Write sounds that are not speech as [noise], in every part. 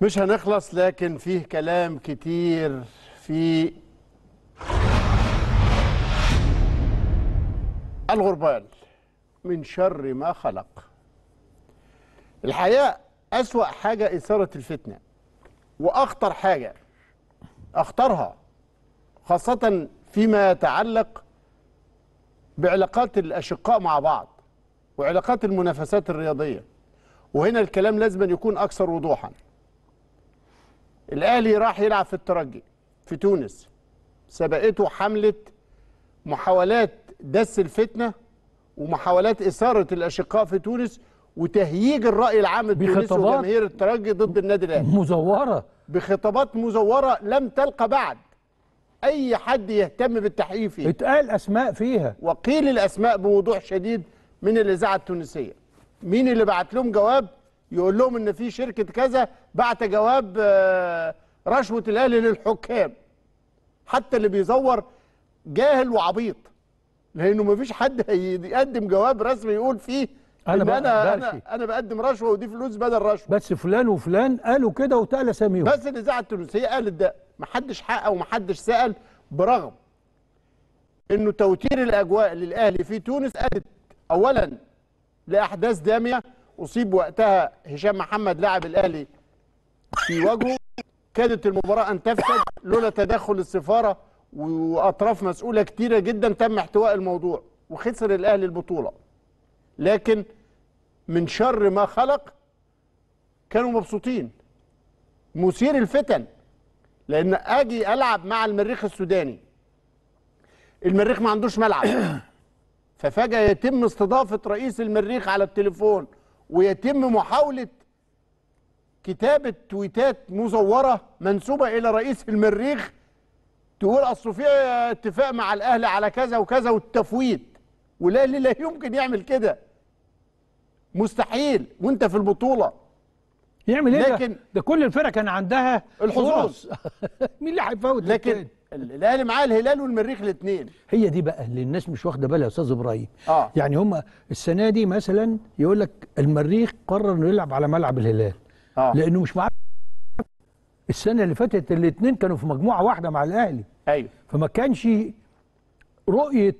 مش هنخلص لكن فيه كلام كتير في الغربال من شر ما خلق. الحقيقة أسوأ حاجة إثارة الفتنة وأخطر حاجة أخطرها خاصة فيما يتعلق بعلاقات الأشقاء مع بعض وعلاقات المنافسات الرياضية. وهنا الكلام لازم يكون أكثر وضوحا. الأهلي راح يلعب في الترجي في تونس. سبقته حملة محاولات دس الفتنة ومحاولات إثارة الأشقاء في تونس وتهييج الرأي العام التونسي بخطابات. وجماهير الترجي ضد النادي الأهلي. مزورة. بخطابات مزورة لم تلقى بعد أي حد يهتم بالتحقيق فيها. اتقال أسماء فيها. وقيل الأسماء بوضوح شديد من الإذاعة التونسية. مين اللي بعت لهم جواب؟ يقول لهم إن في شركة كذا بعت جواب آه، رشوة الأهلي للحكام. حتى اللي بيزور جاهل وعبيط لأنه ما فيش حد هيقدم جواب رسمي يقول فيه أنا إن أنا أنا أنا بقدم رشوة ودي فلوس بدل رشوة. بس فلان وفلان قالوا كده واتقال أساميهم. بس الاذاعه التونسيه قالت ده. محدش حقق ومحدش سأل برغم إنه توتير الأجواء للأهلي في تونس أدت اولا لأحداث دامية أصيب وقتها هشام محمد لاعب الأهلي في وجهه. كادت المباراة أن تفسد لولا تدخل السفارة وأطراف مسؤولة كتيرة جدا تم احتواء الموضوع وخسر الأهلي البطولة. لكن من شر ما خلق كانوا مبسوطين. مثير الفتن لأن آجي ألعب مع المريخ السوداني. المريخ ما عندوش ملعب. ففجأة يتم استضافة رئيس المريخ على التليفون. ويتم محاولة كتابة تويتات مزورة منسوبة إلى رئيس المريخ تقول أصل في اتفاق مع الأهلي على كذا وكذا والتفويت والاهلي لا يمكن يعمل كده. مستحيل وأنت في البطولة. يعمل إيه لكن- ده؟ كل الفرق كان عندها الحظوظ. [laughs] مين اللي هيفوت؟ لكن الأهلي معاه الهلال والمريخ الاثنين. هي دي بقى اللي الناس مش واخدة بالها يا أستاذ إبراهيم. آه. يعني هم السنة دي مثلا يقول لك المريخ قرر إنه يلعب على ملعب الهلال. آه. لأنه مش معاه السنة اللي فاتت الاثنين كانوا في مجموعة واحدة مع الأهلي. أيوه. فما كانش رؤية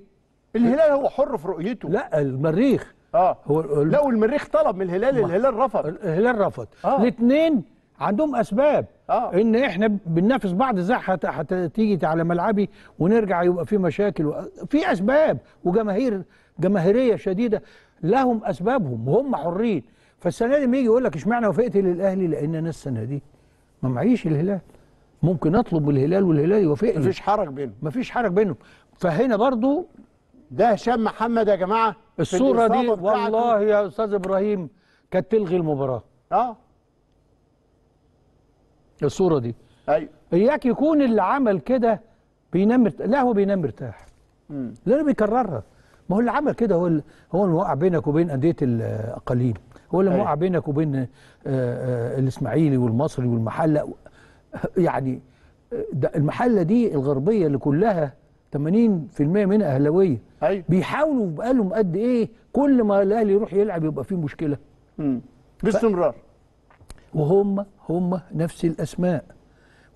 الهلال هو حر في رؤيته. لا المريخ. آه. هو لا والمريخ طلب من الهلال الهلال رفض. الهلال رفض. آه. الاثنين عندهم أسباب آه. إن إحنا بننافس بعض إزاي هت- هتيجي على ملعبي ونرجع يبقى في مشاكل و... في أسباب وجماهير جماهيرية شديدة لهم أسبابهم وهم حرين. فالسنة دي يجي يقول لك إشمعنى وافقت للأهلي؟ لأن أنا السنة دي ما معيش الهلال. ممكن أطلب من الهلال والهلال يوافق لي. مفيش حرج بينهم. مفيش حرج بينهم. فهنا برضو ده هشام محمد يا جماعة الصورة دي والله يا أستاذ إبراهيم كانت تلغي المباراة. آه. الصورة دي. أيوه. إياك يكون اللي عمل كده بينام. لا هو بينام مرتاح. مم. لأنه بيكررها. ما هو اللي عمل كده هو اللي هو اللي موقع بينك وبين أندية الأقاليم. هو اللي أيوة. موقع بينك وبين آه، آه، الإسماعيلي والمصري والمحلة. يعني ده المحلة دي الغربية اللي كلها 80% منها أهلاوية. أيوه. بيحاولوا بقالهم قد إيه كل ما الأهلي يروح يلعب يبقى فيه مشكلة. مم. باستمرار. وهم هم نفس الأسماء.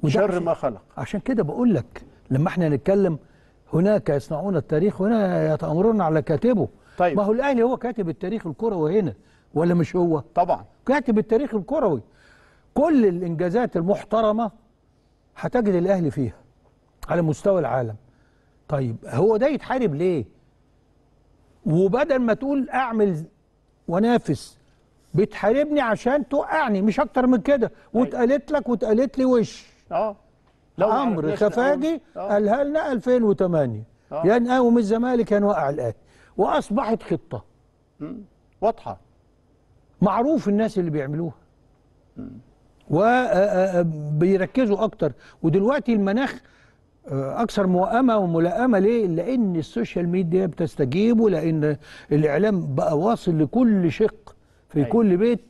شر ما خلق. عشان كده بقول لك لما إحنا نتكلم هناك يصنعون التاريخ هنا يتأمرون على كاتبه. طيب. ما هو الأهلي هو كاتب التاريخ الكروي هنا ولا مش هو؟ طبعا. كاتب التاريخ الكروي. كل الإنجازات المحترمة هتجد الأهلي فيها على مستوى العالم. طيب هو ده يتحارب ليه؟ وبدل ما تقول أعمل ونافس بتحاربني عشان توقعني مش أكتر من كده. واتقالت لك واتقالت لي وش. آه. لو ما عمرو عرفناش خفاجي آه. قالها لنا 2008 آه. يا نقاوم الزمالك يا نوقع الاهلي وأصبحت خطة. واضحة. معروف الناس اللي بيعملوها. وبيركزوا أكتر. ودلوقتي المناخ آه، أكثر موائمه وملائمة ليه؟ لأن ال social media بتستجيب ولأن الإعلام بقى واصل لكل شق. في أيوة. كل بيت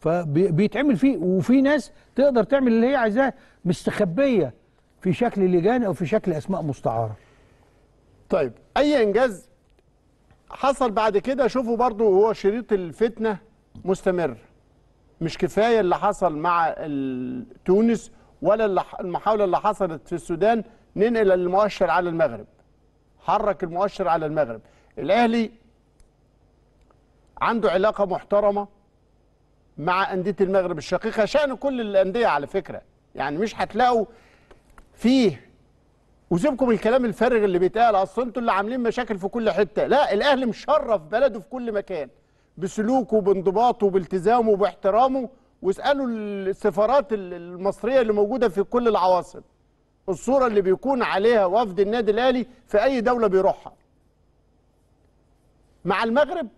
فبيتعمل فيه وفي ناس تقدر تعمل اللي هي عايزاه مستخبية في شكل لجان أو في شكل أسماء مستعارة. طيب أي إنجاز حصل بعد كده؟ شوفوا برضو هو شريط الفتنة مستمر. مش كفاية اللي حصل مع تونس ولا المحاولة اللي حصلت في السودان ننقل المؤشر على المغرب. حرك المؤشر على المغرب. الأهلي عنده علاقة محترمة مع أندية المغرب الشقيقة شأن كل الأندية على فكرة. يعني مش هتلاقوا فيه. وسيبكم الكلام الفارغ اللي بيتقال أصل أنتوا اللي عاملين مشاكل في كل حتة. لا الاهلي مشرف بلده في كل مكان بسلوكه بانضباطه بالتزامه باحترامه واسألوا السفارات المصرية اللي موجودة في كل العواصم. الصورة اللي بيكون عليها وفد النادي الأهلي في أي دولة بيروحها. مع المغرب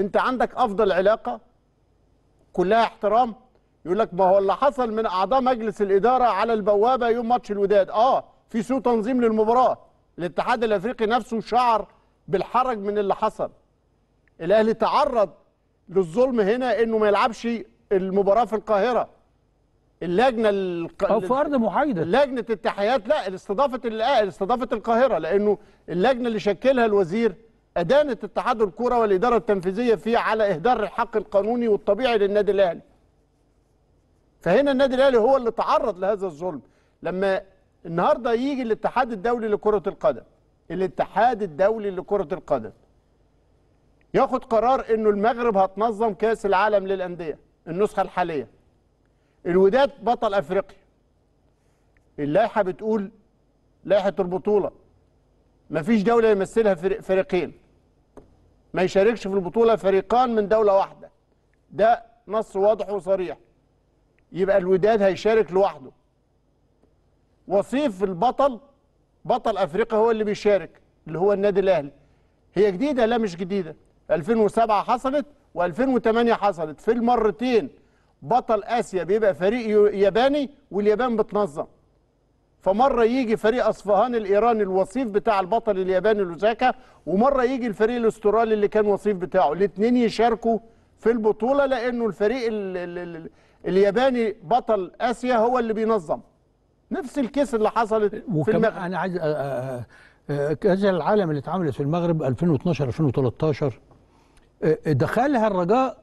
انت عندك افضل علاقة؟ كلها احترام. يقول لك ما هو اللي حصل من اعضاء مجلس الادارة على البوابة يوم ماتش الوداد. آه في سوء تنظيم للمباراة. الاتحاد الافريقي نفسه شعر بالحرج من اللي حصل. الاهلي تعرض للظلم هنا انه ما يلعبش المباراة في القاهرة. اللجنة الق... أو في أرض محايدة. لجنة التحيات لا استضافة ال- استضافة القاهرة لأنه اللجنة اللي شكلها الوزير أدانت اتحاد الكره والإدارة التنفيذية فيه على إهدار الحق القانوني والطبيعي للنادي الأهلي. فهنا النادي الأهلي هو اللي تعرض لهذا الظلم. لما النهارده يجي الاتحاد الدولي لكرة القدم الاتحاد الدولي لكرة القدم ياخد قرار إنه المغرب هتنظم كأس العالم للأندية النسخة الحالية. الوداد بطل أفريقيا. اللائحة بتقول لائحة البطولة مفيش دولة يمثلها فريق فريقين. ما يشاركش في البطولة فريقان من دولة واحدة. ده نص واضح وصريح. يبقى الوداد هيشارك لوحده. وصيف البطل بطل أفريقيا هو اللي بيشارك اللي هو النادي الأهلي. هي جديدة لا مش جديدة. 2007 حصلت و2008 حصلت. في المرتين بطل آسيا بيبقى فريق ياباني واليابان بتنظم. فمرة يجي فريق أصفهان الإيراني الوصيف بتاع البطل الياباني لوزاكا ومرة يجي الفريق الأسترالي اللي كان وصيف بتاعه. الاثنين يشاركوا في البطولة لأنه الفريق ال ال ال الياباني بطل آسيا هو اللي بينظم. نفس ال case اللي حصلت في المغرب. أنا عايز أ- أ- أ- كأس العالم اللي اتعملت في المغرب 2012 2013 أ- دخلها الرجاء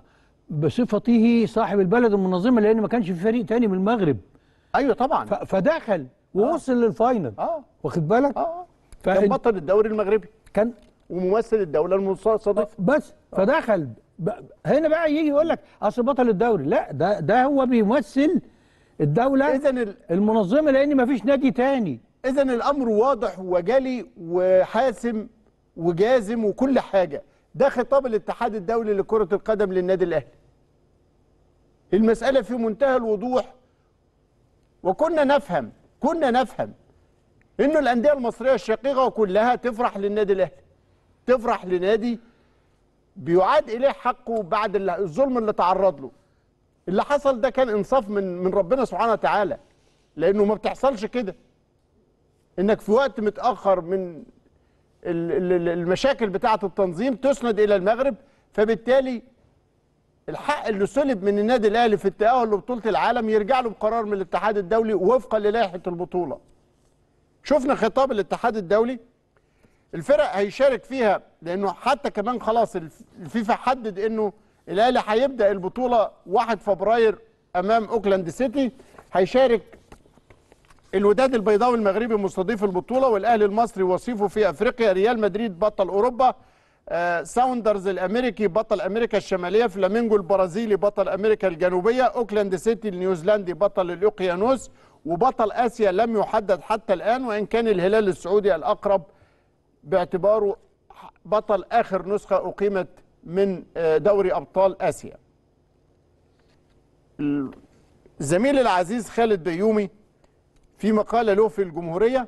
بصفته صاحب البلد المنظمة لأن ما كانش في فريق تاني من المغرب. أيوه طبعا. فدخل. ووصل لل final. آه. واخد بالك؟ آه. كان بطل الدوري المغربي. وممثل الدولة المستضيفة. بس. فدخل. هنا بقى يجي يقول لك أصل بطل الدوري. لا ده ده هو بيمثل الدولة اذا ال- المنظمة لأن ما فيش نادي تاني. اذا الأمر واضح وجلي وحاسم وجازم وكل حاجة. ده خطاب الاتحاد الدولي لكرة القدم للنادي الأهلي. المسألة في منتهى الوضوح. وكنا نفهم كنا نفهم إنه الأندية المصرية الشقيقة كلها تفرح للنادي الأهلي تفرح لنادي بيعاد إليه حقه بعد ال- الظلم اللي تعرض له. اللي حصل ده كان إنصاف من من ربنا سبحانه وتعالى لأنه ما بتحصلش كده. إنك في وقت متأخر من ال- ال- ال- المشاكل بتاعة التنظيم تسند إلى المغرب فبالتالي الحق اللي سلب من النادي الأهلي في التأهل لبطولة العالم يرجع له بقرار من الاتحاد الدولي وفقا للائحة البطولة. شفنا خطاب الاتحاد الدولي. الفرق هيشارك فيها لأنه حتى كمان خلاص الف- الفيفا حدد إنه الأهلي هيبدأ البطولة 1 فبراير أمام أوكلاند سيتي. هيشارك الوداد البيضاوي المغربي مستضيف البطولة والأهلي المصري وصيفه في أفريقيا ريال مدريد بطل أوروبا. ساوندرز الأمريكي بطل أمريكا الشمالية فلامينجو البرازيلي بطل أمريكا الجنوبية أوكلاند سيتي النيوزيلندي بطل الاوقيانوس وبطل آسيا لم يحدد حتى الآن وإن كان الهلال السعودي الأقرب باعتباره بطل آخر نسخة أقيمت من آه، دوري أبطال آسيا. الزميل العزيز خالد بيومي في مقالة له في الجمهورية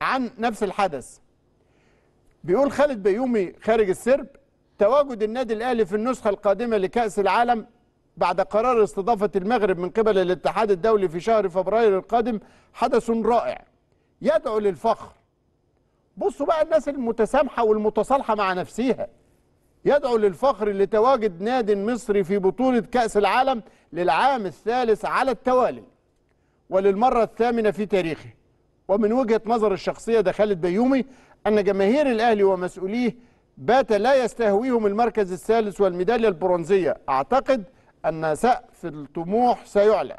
عن نفس الحدث. بيقول خالد بيومي خارج السرب تواجد النادي الأهلي في النسخة القادمة لكأس العالم بعد قرار استضافة المغرب من قبل الاتحاد الدولي في شهر فبراير القادم حدث رائع يدعو للفخر. بصوا بقى الناس المتسامحة والمتصالحة مع نفسها يدعو للفخر لتواجد ناد مصري في بطولة كأس العالم للعام الثالث على التوالي وللمرة الثامنة في تاريخه. ومن وجهة نظر الشخصية ده خالد بيومي أن جماهير الأهلي ومسؤوليه بات لا يستهويهم المركز الثالث والميدالية البرونزية. أعتقد أن سقف الطموح سيعلى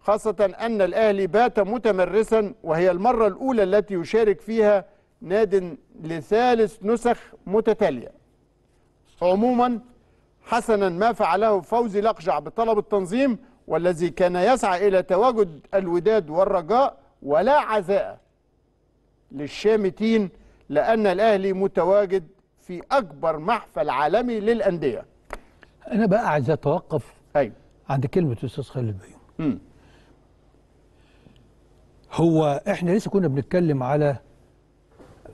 خاصة أن الأهلي بات متمرسا وهي المرة الأولى التي يشارك فيها ناد لثالث نسخ متتالية. عموما حسنا ما فعله فوزي لقجع بطلب التنظيم والذي كان يسعى إلى تواجد الوداد والرجاء ولا عزاء. للشامتين لأن الأهلي متواجد في أكبر محفل عالمي للأندية. أنا بقى عايز أتوقف أيوة. عند كلمة الاستاذ خالد بيوم. هو إحنا لسه كنا بنتكلم على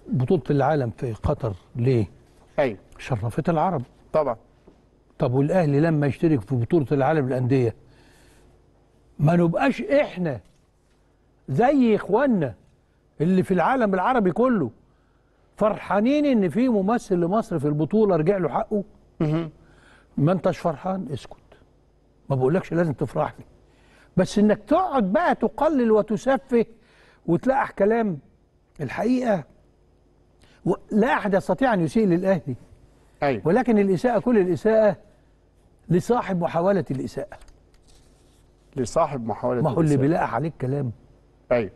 بطولة العالم في قطر ليه؟ أيوة. شرفت العرب. طبعا. طب والأهلي لما يشترك في بطولة العالم للأندية؟ ما نبقاش إحنا زي إخواننا. اللي في العالم العربي كله. فرحانين إن في ممثل لمصر في البطولة رجع له حقه. ما أنتش فرحان؟ اسكت. ما بقولكش لازم تفرح لي بس إنك تقعد بقى تقلل وتسفه وتلقح كلام. الحقيقة لا أحد يستطيع أن يسيء للأهلي. أيوة. ولكن الإساءة كل الإساءة لصاحب محاولة الإساءة. لصاحب محاولة ما هو اللي. بيلقح عليك كلام. أيوة.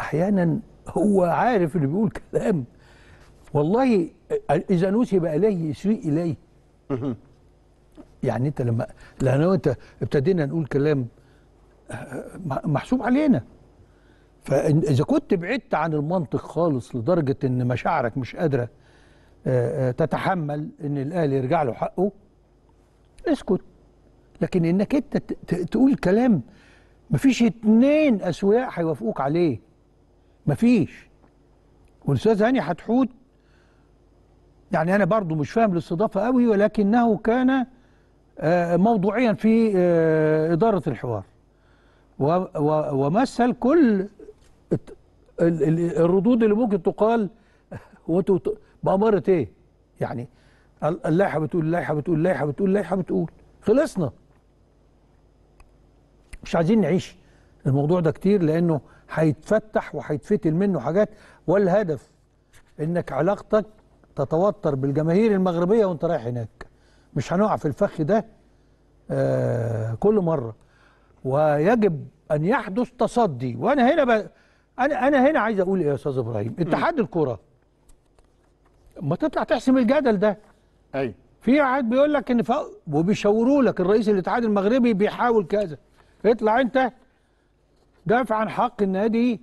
أحيانا هو عارف اللي بيقول كلام. والله إذا نسب إليه يسيء إليه. يعني أنت لما لأن وانت ابتدينا نقول كلام محسوب علينا. فاذا كنت بعدت عن المنطق خالص لدرجة إن مشاعرك مش قادرة تتحمل إن الاهلي يرجع له حقه اسكت. لكن إنك أنت تقول كلام مفيش اتنين اسوياء هيوافقوك عليه. مفيش. والاستاذ هاني حتحوت. يعني أنا برضو مش فاهم الاستضافة قوي ولكنه كان آه، موضوعيا في آه، إدارة الحوار. ومثل كل الردود اللي ممكن تقال. [laughs] بأمارة إيه؟ يعني ال- اللائحة بتقول اللائحة بتقول اللائحة بتقول اللائحة بتقول. خلصنا. مش عايزين نعيش. الموضوع ده كتير لأنه هيتفتح وهيتفتل منه حاجات والهدف إنك علاقتك تتوتر بالجماهير المغربية وأنت رايح هناك. مش هنقع في الفخ ده آه كل مرة. ويجب أن يحدث تصدي. وأنا هنا ب... أنا أنا هنا عايز أقول إيه يا أستاذ إبراهيم؟ اتحاد الكرة. ما تطلع تحسم الجدل ده. أيوة في واحد بيقول لك إن ف... وبيشاوروا لك الرئيس الاتحاد المغربي بيحاول كذا. اطلع أنت. دافع عن حق النادي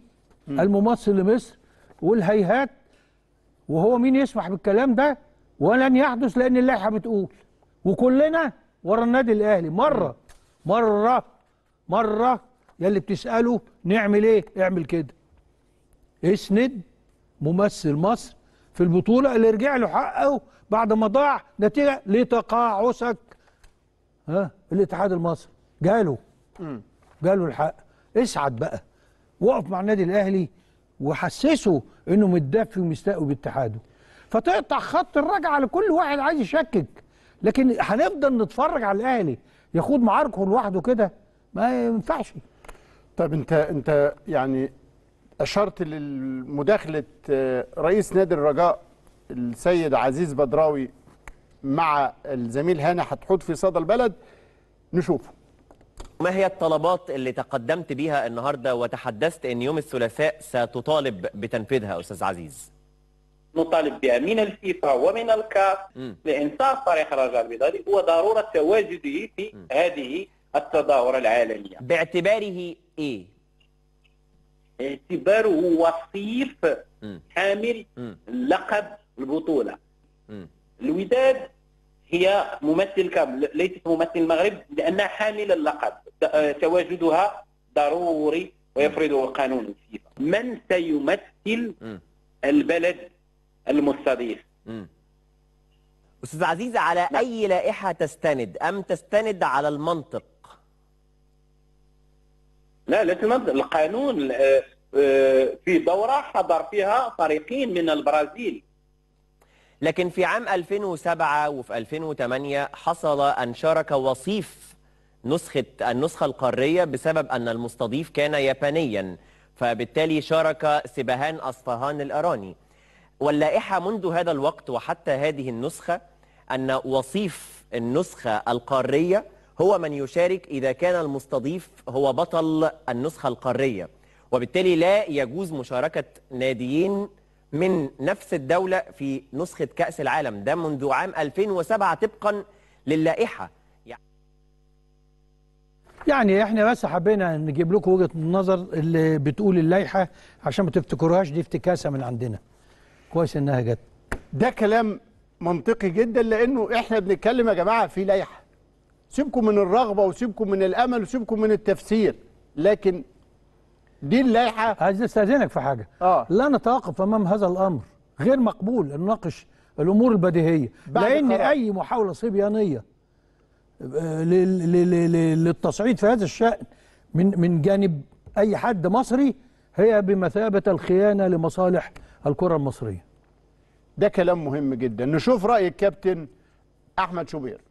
الممثل لمصر والهيهات وهو مين يسمح بالكلام ده؟ ولن يحدث لأن اللائحة بتقول. وكلنا ورا النادي الأهلي. مرة مرة مرة يلي بتسأله نعمل إيه؟ اعمل كده. اسند ممثل مصر في البطولة اللي رجع له حقه بعد ما ضاع نتيجة لتقاعسك. ها؟ الاتحاد المصري. جاله. جاله الحق. اسعد بقى. وقف مع النادي الأهلي وحسسه إنه متدفي ومستقوي باتحاده فتقطع خط الرجعة لكل واحد عايز يشكك. لكن هنفضل نتفرج على الأهلي يخوض معاركه لوحده كده؟ ما ينفعش. طب انت انت يعني أشرت لمداخله رئيس نادي الرجاء السيد عزيز بدراوي مع الزميل هاني حتحوت في صدى البلد. نشوفه. ما هي الطلبات اللي تقدمت بيها النهارده وتحدثت إن يوم الثلاثاء ستطالب بتنفيذها أستاذ عزيز نطالب بها من الفيفا ومن الكاف مم. لإنصاف فريق الرجاء البيضاوي وضرورة تواجده في هذه التظاهرة العالمية باعتباره إيه اعتباره وصيف مم. حامل مم. لقب البطولة مم. الوداد هي ممثل كامل ليست ممثل المغرب لأنها حامل اللقب. آه، تواجدها ضروري ويفرضه قانون الفيفا من سيمثل. البلد المستضيف. أستاذ عزيز على أي لائحة تستند؟ أم تستند على المنطق؟ لا لا تنظر القانون آه، آه، في دورة حضر فيها فريقين من البرازيل. لكن في عام 2007 وفي 2008 حصل أن شارك وصيف نسخة النسخة القارية بسبب أن المستضيف كان يابانيا فبالتالي شارك سبهان أصفهان الايراني واللائحة منذ هذا الوقت وحتى هذه النسخة أن وصيف النسخة القارية هو من يشارك إذا كان المستضيف هو بطل النسخة القارية. وبالتالي لا يجوز مشاركة ناديين من نفس الدولة في نسخة كأس العالم. ده منذ عام 2007 طبقا للائحة. يعني يعني إحنا بس حبينا نجيب لكم وجهة النظر اللي بتقول اللائحة عشان ما تفتكروهاش دي افتكاسة من عندنا. كويس إنها جت. ده كلام منطقي جدا لأنه إحنا بنتكلم يا جماعة في لائحة. سيبكم من الرغبة وسيبكم من الأمل وسيبكم من التفسير. لكن دي اللائحة. عايز استأذنك في حاجة. آه. لا نتوقف أمام هذا الأمر غير مقبول ان نناقش الأمور البديهية. لأن قرار. أي محاولة صبيانية آه، لل- لل- لل- للتصعيد في هذا الشأن من من جانب أي حد مصري هي بمثابة الخيانة لمصالح الكرة المصرية. ده كلام مهم جدا. نشوف رأي الكابتن أحمد شوبير.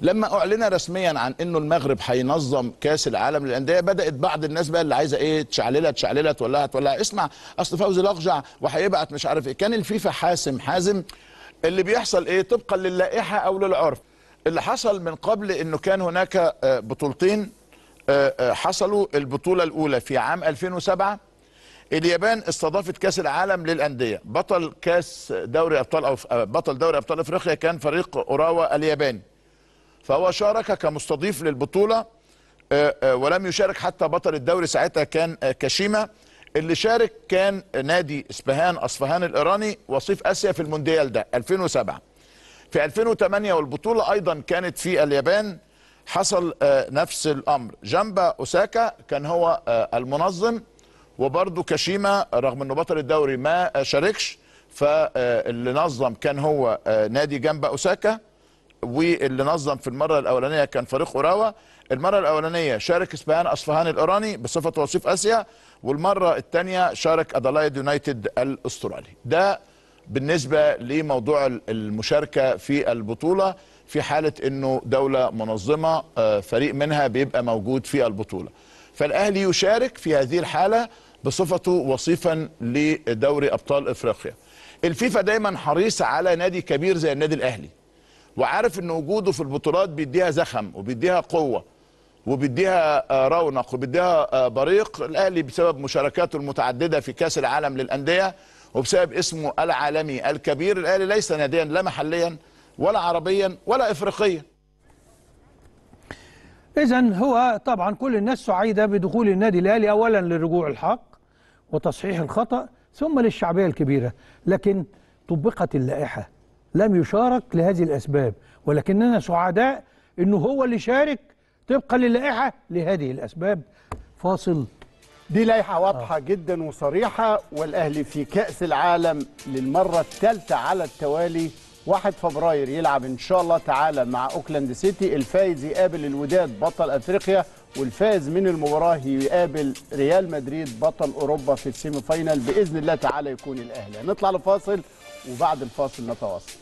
لما أعلن رسميا عن إنه المغرب هينظم كأس العالم للأندية بدأت بعض الناس بقى اللي عايزة إيه تشعللها تشعللها تولعها تولعها. اسمع أصل فوزي لقجع وهيبعت مش عارف إيه. كان الفيفا حاسم حازم اللي بيحصل إيه؟ طبقا للائحة أو للعرف. اللي حصل من قبل إنه كان هناك آه، بطولتين آه، آه، حصلوا البطولة الأولى في عام 2007 اليابان استضافت كأس العالم للأندية. بطل كأس دوري أبطال أو بطل دوري أبطال أفريقيا كان فريق أوراوا الياباني. فهو شارك كمستضيف للبطولة آه، آه، ولم يشارك حتى بطل الدوري ساعتها كان آه، كاشيما. اللي شارك كان نادي اسبهان أصفهان الإيراني وصيف آسيا في المونديال ده 2007 في 2008 والبطولة أيضا كانت في اليابان حصل نفس الأمر. جنبا أوساكا كان هو المنظم وبرضه كاشيما رغم إنه بطل الدوري ما شاركش فاللي نظم كان هو نادي جنبا أوساكا. واللي نظم في المرة الأولانية كان فريق أوراوا المرة الأولانية شارك اسبهان أصفهان الايراني بصفة وصيف آسيا والمرة الثانية شارك أدلايد يونايتد الأسترالي. ده بالنسبة لموضوع المشاركة في البطولة في حالة إنه دولة منظمة آه، فريق منها بيبقى موجود في البطولة. فالأهلي يشارك في هذه الحالة بصفته وصيفا لدوري أبطال إفريقيا. الفيفا دايما حريص على نادي كبير زي النادي الأهلي. وعارف إن وجوده في البطولات بيديها زخم وبيديها قوة وبيديها آه، رونق وبيديها آه، بريق. الأهلي بسبب مشاركاته المتعددة في كأس العالم للأندية وبسبب اسمه العالمي الكبير الأهلي ليس ناديا لا محليا ولا عربيا ولا افريقيا. اذا هو طبعا كل الناس سعيدة بدخول النادي الأهلي اولا لرجوع الحق وتصحيح الخطأ ثم للشعبية الكبيرة. لكن طبقت اللائحة لم يشارك لهذه الأسباب ولكننا سعداء إنه هو اللي شارك طبقا للائحة لهذه الأسباب. فاصل. دي لائحة واضحة جدا وصريحة والأهلي في كأس العالم للمرة الثالثة على التوالي 1 فبراير يلعب إن شاء الله تعالى مع أوكلاند سيتي. الفايز يقابل الوداد بطل أفريقيا والفائز من المباراة يقابل ريال مدريد بطل أوروبا في ال semi final. بإذن الله تعالى يكون الأهلي. هنطلع لفاصل وبعد الفاصل نتواصل.